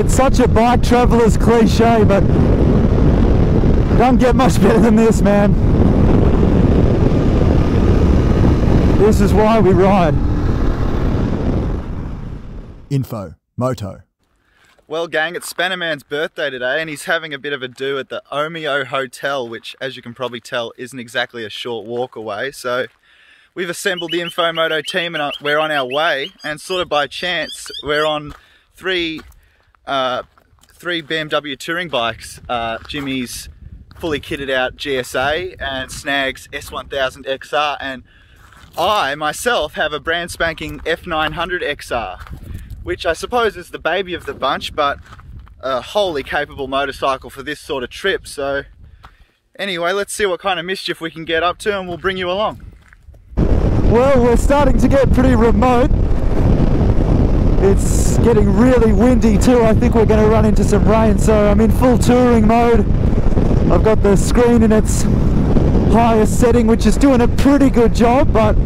It's such a bike traveler's cliche, but don't get much better than this, man. This is why we ride. Info Moto. Well, gang, it's Spannerman's birthday today, and he's having a bit of a do at the Omeo Hotel, which, as you can probably tell, isn't exactly a short walk away. So, we've assembled the Infomoto team, and we're on our way. And sort of by chance, we're on three, uh, three BMW touring bikes. Uh, Jimmy's fully kitted out GSA and Snag's S1000 XR, and I myself have a brand spanking F900 XR which I suppose is the baby of the bunch, but a wholly capable motorcycle for this sort of trip. So anyway, let's see what kind of mischief we can get up to and we'll bring you along. Well, we're starting to get pretty remote. It's getting really windy too. I think we're going to run into some rain, so I'm in full touring mode. I've got the screen in its highest setting, which is doing a pretty good job, but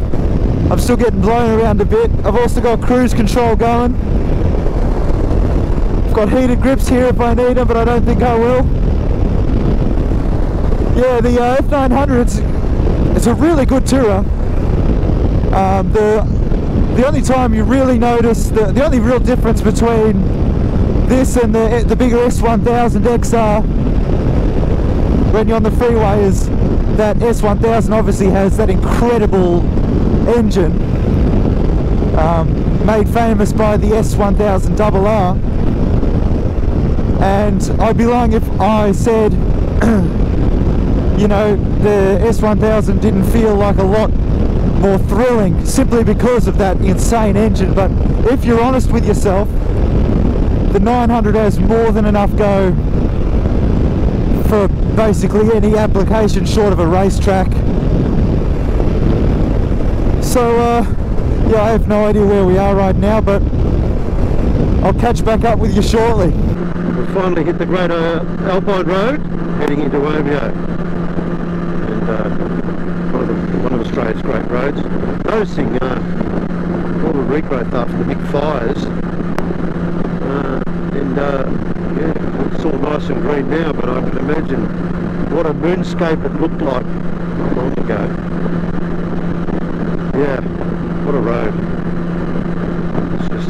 I'm still getting blown around a bit. I've also got cruise control going. I've got heated grips here if I need them, but I don't think I will. Yeah, the uh, F900, it's, a really good tourer. Um, the, the only time you really notice, the, the only real difference between this and the, the bigger S1000 XR when you're on the freeway is that S1000 obviously has that incredible engine um, made famous by the S1000RR and I'd be lying if I said you know the S1000 didn't feel like a lot more thrilling simply because of that insane engine. But if you're honest with yourself the 900 has more than enough go for basically any application short of a racetrack. So uh, yeah I have no idea where we are right now but I'll catch back up with you shortly. We've finally hit the Great uh, Alpine Road heading into Omeo and uh, Australia's great roads. Noticing uh, all the regrowth after the big fires. Uh, and uh, yeah it's all nice and green now but I can imagine what a moonscape it looked like not long ago yeah, what a road. Let's just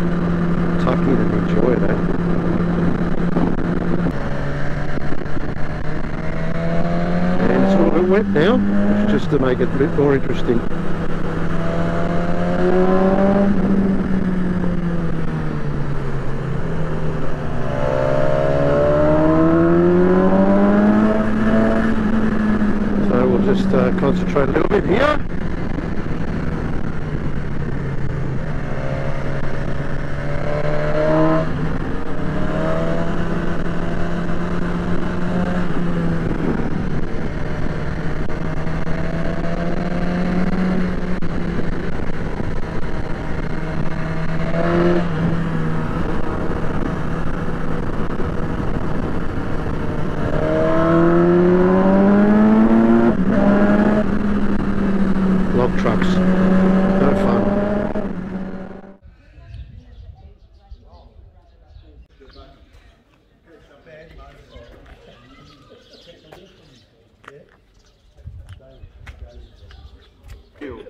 tuck in and enjoy it, eh? And it's a little bit wet now, just to make it a bit more interesting. So we'll just uh, concentrate a little bit here.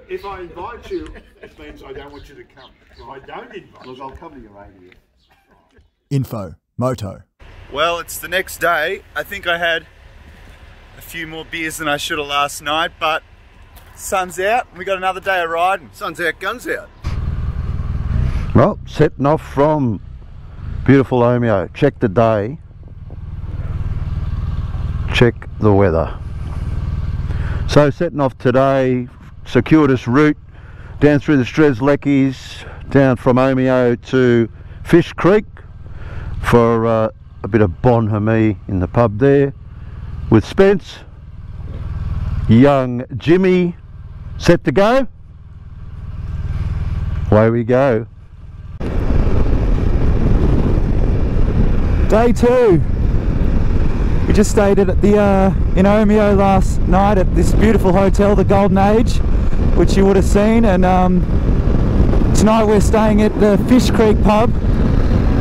If I invite you, it means I don't want you to come. If I don't invite Look, I'll come to your ADF. Info Moto. Well, it's the next day. I think I had a few more beers than I should have last night, but sun's out. We got another day of riding. Sun's out, guns out. Well, setting off from beautiful Omeo. Check the day. Check the weather. So setting off today, circuitous route down through the Strzelecki's, down from Omeo to Fish Creek for uh, a bit of bonhomie in the pub there with Spence, young Jimmy, set to go. Away we go. Day two. We just stayed at the uh, in Omeo last night at this beautiful hotel, the Golden Age, which you would have seen. And um, tonight we're staying at the Fish Creek pub.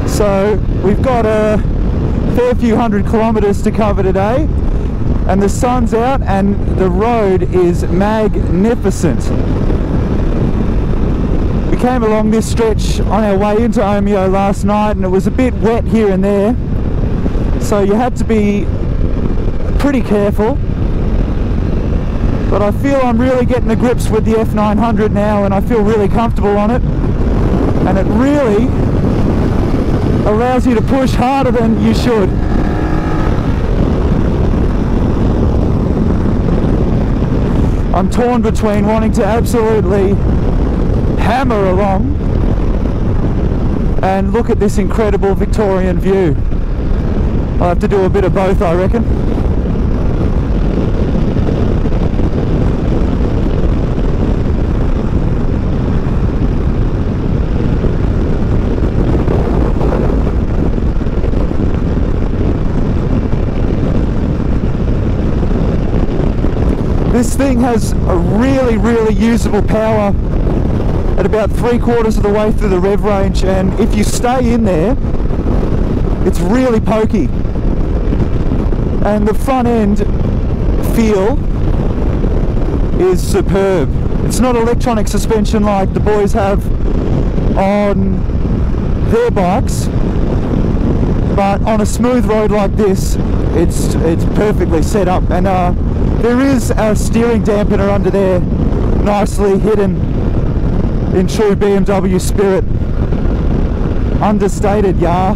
So we've got a fair few hundred kilometres to cover today and the sun's out and the road is magnificent. We came along this stretch on our way into Omeo last night and it was a bit wet here and there so you had to be pretty careful but I feel I'm really getting the grips with the F900 now and I feel really comfortable on it and it really allows you to push harder than you should. I'm torn between wanting to absolutely hammer along and look at this incredible Victorian view. I'll have to do a bit of both I reckon. This thing has a really, really usable power at about three quarters of the way through the rev range and if you stay in there, it's really pokey. And the front end feel is superb. It's not electronic suspension like the boys have on their bikes, but on a smooth road like this, it's it's perfectly set up. And uh, there is a steering dampener under there, nicely hidden in true BMW spirit. Understated, yeah.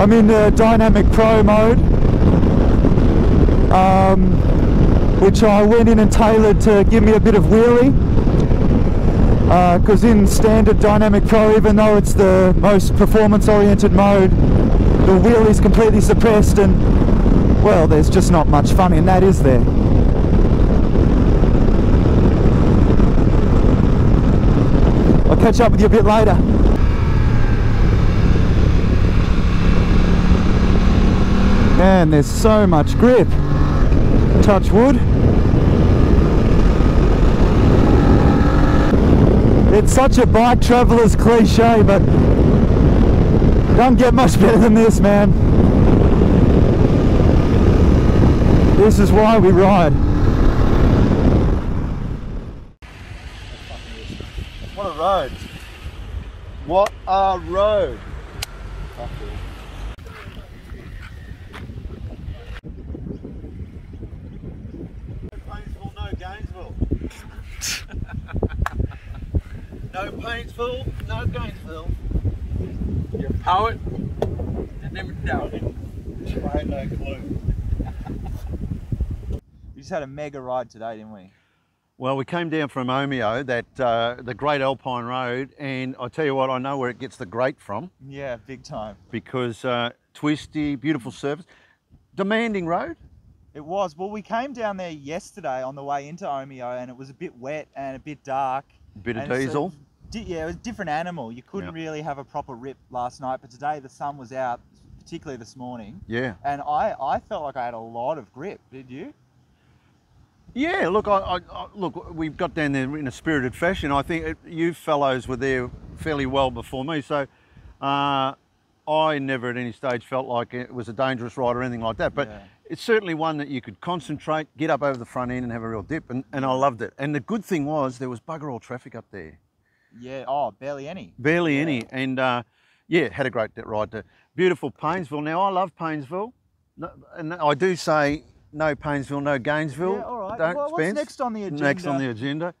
I'm in the Dynamic Pro mode, um, which I went in and tailored to give me a bit of wheelie. Because uh, in standard Dynamic Pro, even though it's the most performance-oriented mode, the wheel is completely suppressed and, well, there's just not much fun in that, is there? I'll catch up with you a bit later. Man, there's so much grip. Touch wood. It's such a bike traveler's cliche, but don't get much better than this, man. This is why we ride. What a road. What a road. No Paynesville, no Gainesville. You poet, I never doubted. I had no clue. We just had a mega ride today, didn't we? Well, we came down from Omeo, that uh, the Great Alpine Road, and I tell you what, I know where it gets the great from Yeah, big time. because uh, twisty, beautiful surface, demanding road. It was. Well, we came down there yesterday on the way into Omeo, and it was a bit wet and a bit dark. Bit of and so- diesel. Di- yeah, it was a different animal. You couldn't Yeah. really have a proper rip last night, but today the sun was out, particularly this morning, Yeah. and I, I felt like I had a lot of grip. Did you? Yeah, look, I, I, I look, we got down there in a spirited fashion. I think it, you fellows were there fairly well before me, so uh, I never at any stage felt like it was a dangerous ride or anything like that. But Yeah. it's certainly one that you could concentrate, get up over the front end, and have a real dip. And, and I loved it. And the good thing was there was bugger all traffic up there, Yeah. Oh, barely any. barely Yeah. any. And uh, yeah, had a great ride to beautiful Paynesville. Now I love Paynesville, no, and I do say no Paynesville, no Gainesville. Yeah, all right. Don't, Well, what's next on the agenda? Next on the agenda.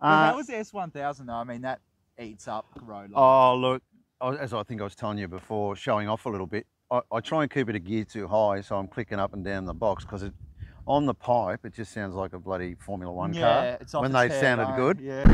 Well, Uh, that was S1000 though. I mean, that eats up road. Oh, look, as I think I was telling you before, showing off a little bit, I, I try and keep it a gear too high, so I'm clicking up and down the box because it, on the pipe, it just sounds like a bloody Formula One yeah, car it's when they sounded I- good. Yeah.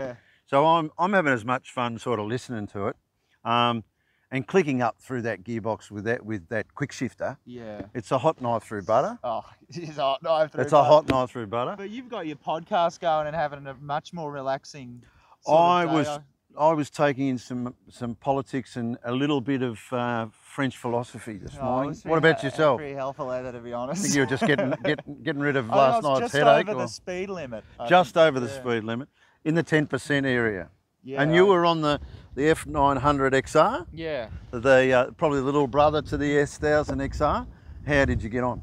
yeah. So I'm, I'm having as much fun sort of listening to it um, and clicking up through that gearbox with that with that quick shifter. Yeah. It's a hot knife through butter. Oh, it's a hot knife through It's a butter. hot knife through butter. But you've got your podcast going and having a much more relaxing. Sort I of day. I- I was taking in some some politics and a little bit of uh, French philosophy this morning. What about yourself? Pretty helpful leather, to be I honest. think you were just getting getting, getting rid of I last night's just headache. over or the speed limit. I just think, over the speed limit in the 10% area. Yeah, and you were on the, the F900 XR, Yeah. the uh, probably the little brother to the S1000 XR. How did you get on?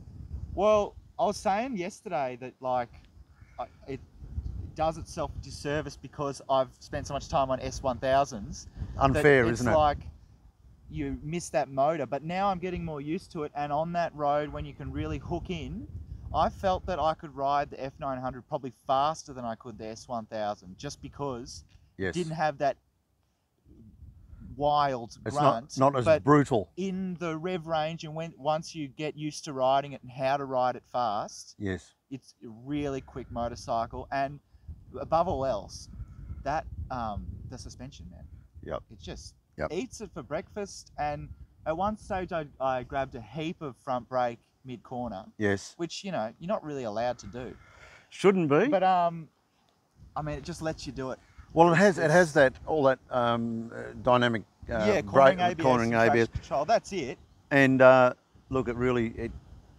Well, I was saying yesterday that like I- it does itself a disservice because I've spent so much time on S1000s. Unfair, it's isn't it? like you miss that motor, but now I'm getting more used to it. And on that road, when you can really hook in, I felt that I could ride the F900 probably faster than I could the S1000, just because yes. it didn't have that wild it's grunt. not, not as brutal. in the rev range, and when once you get used to riding it and how to ride it fast, Yes. it's a really quick motorcycle. And above all else, that um, the suspension, man. Yep. It just Yep. eats it for breakfast. And at one stage, I, I grabbed a heap of front brake mid corner, Yes. which you know you're not really allowed to do. Shouldn't be. But um, I mean, it just lets you do it. well, it has it has that all that um, uh, dynamic uh, yeah, brake- cornering ABS, cornering ABS. control. That's it. And uh, look, it really it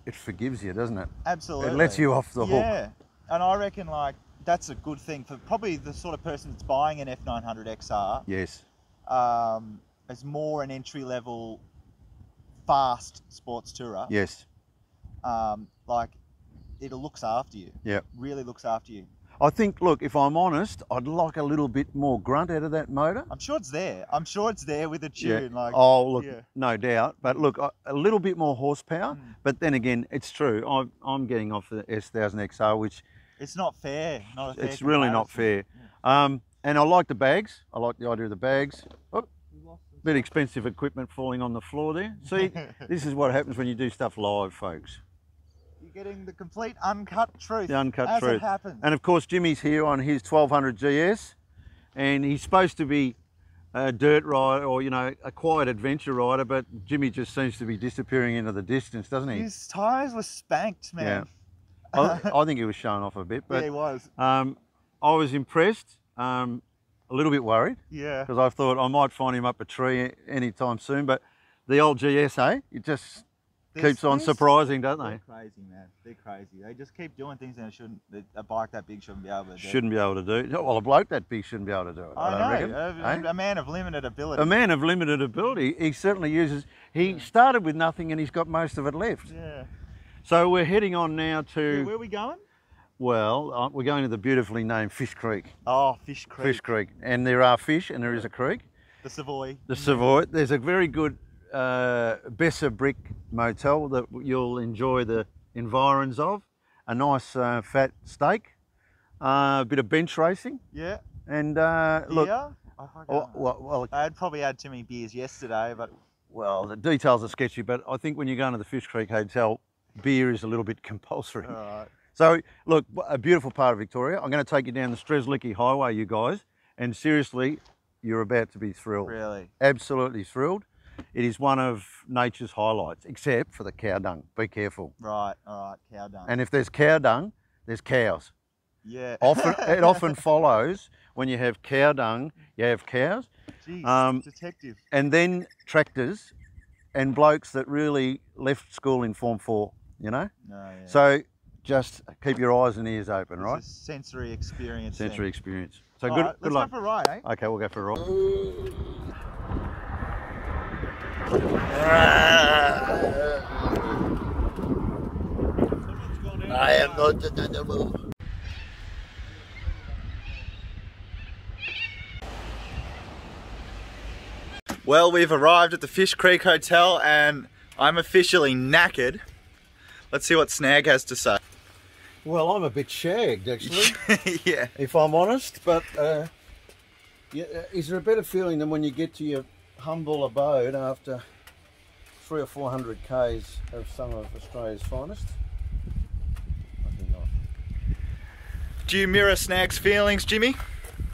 it forgives you, doesn't it? Absolutely. It lets you off the hook. Yeah, and I reckon like that's a good thing for probably the sort of person that's buying an F900 XR. Yes. Um, as more an entry level, fast sports tourer. Yes. Um, like it looks after you. Yeah. Really looks after you. I think, look, if I'm honest, I'd like a little bit more grunt out of that motor. I'm sure it's there. I'm sure it's there with a tune. Like oh, look, yeah. no doubt. But look, a- a little bit more horsepower. Mm. But then again, it's true. I'm, I'm getting off the S1000 XR, which it's not fair. Not fair it's really not fair. Um, and I like the bags. I like the idea of the bags. Oh, bit expensive equipment falling on the floor there. See, this is what happens when you do stuff live, folks. You're getting the complete uncut truth. The uncut as truth. it happens. And of course, Jimmy's here on his 1200 GS, and he's supposed to be a dirt rider or you know a quiet adventure rider, but Jimmy just seems to be disappearing into the distance, doesn't he? His tyres were spanked, man. I, I think he was showing off a bit, Yeah, but he was. um, I was impressed. Um, a little bit worried Yeah. because I thought I might find him up a tree anytime soon, but the old GS, eh? It just There's- keeps on surprising, don't They're crazy, man. They're crazy. They just keep doing things they shouldn't. that A bike that big shouldn't be able to do. Shouldn't be able to do. Well, a bloke that big shouldn't be able to do it. I, I know. reckon, a, eh? a man of limited ability. a man of limited ability, he certainly uses. He started with nothing and he's got most of it left. Yeah. So we're heading on now yeah. to, Where are we going? well, uh, we're going to the beautifully named Fish Creek. Oh, Fish Creek. Fish Creek. And there are fish and there is a creek. The Savoy. The Savoy. There's a very good uh, Besser Brick Motel that you'll enjoy the environs of. A nice uh, fat steak, uh, a bit of bench racing, Yeah. and uh, look. I, fucking- Well, well, well, I had probably had too many beers yesterday, but Well, the details are sketchy, but I think when you go into the Fish Creek Hotel, beer is a little bit compulsory. all right. So, look, a beautiful part of Victoria. I'm going to take you down the Strzelecki Highway, you guys, and seriously, you're about to be thrilled. Really? Absolutely thrilled. It is one of nature's highlights, except for the cow dung. Be careful. Right. All right. Cow dung. And if there's cow dung, there's cows. yeah. Often, it often follows when you have cow dung, you have cows, Jeez, um, detective. and then tractors and blokes that really left school in Form 4, you know? No, yeah. So just keep your eyes and ears open, It's right? a sensory experience. then. Sensory experience. So All good, right, good let's luck. go for a ride, eh? Okay, we'll go for a ride. I am not the animal. Well, we've arrived at the Fish Creek Hotel and I'm officially knackered. Let's see what Snag has to say. Well, I'm a bit shagged, actually, yeah. if I'm honest. But uh, yeah, is there a better feeling than when you get to your humble abode after three or four hundred k's of some of Australia's finest? I think not. Do you mirror Snag's feelings, Jimmy?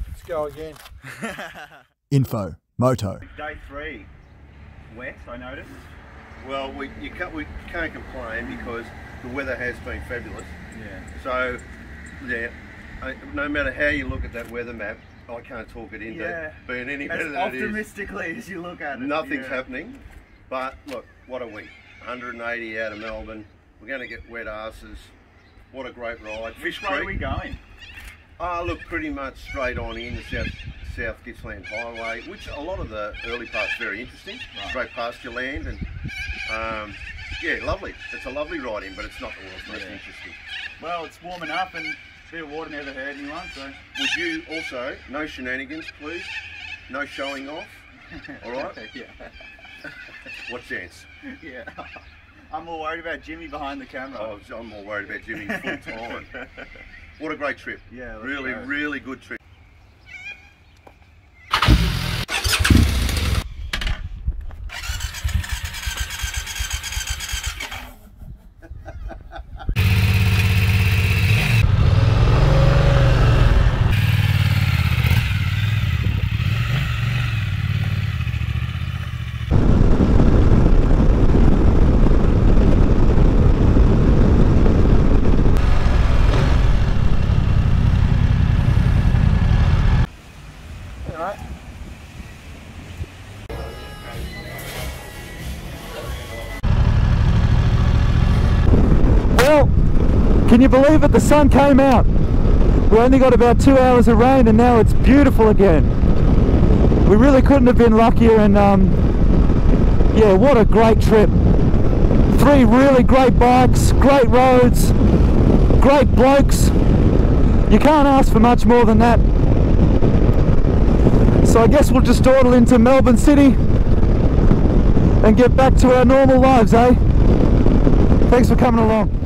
Let's go again. Info, Moto. Day three. Wet, I noticed. Well, we you can't, we can't complain because the weather has been fabulous. Yeah. So, yeah, I- no matter how you look at that weather map, I can't talk it into Yeah. being any As better than it is. optimistically as you look at it. Nothing's yeah. happening. But look, what a week. 180 out of Melbourne. We're going to get wet asses. What a great ride. Which Fish way are we going? Ah, look, pretty much straight on in the South South Gippsland Highway, which a lot of the early part's very interesting. Right. Great pasture land and um, yeah, lovely. It's a lovely ride in, but it's not the world's most Yeah. interesting. Well, it's warming up and a bit of water never hurt anyone, so. Would you also no shenanigans, please? No showing off. All right. yeah. What chance? Yeah. I'm more worried about Jimmy behind the camera. Oh, I'm more worried about Jimmy full time. What a great trip. Yeah, really, go. really good trip. Alright. Well, can you believe it? The sun came out. We only got about two hours of rain and now it's beautiful again. We really couldn't have been luckier and um, yeah, what a great trip. Three really great bikes, great roads, great blokes. You can't ask for much more than that. So I guess we'll just dawdle into Melbourne City and get back to our normal lives, eh? Thanks for coming along.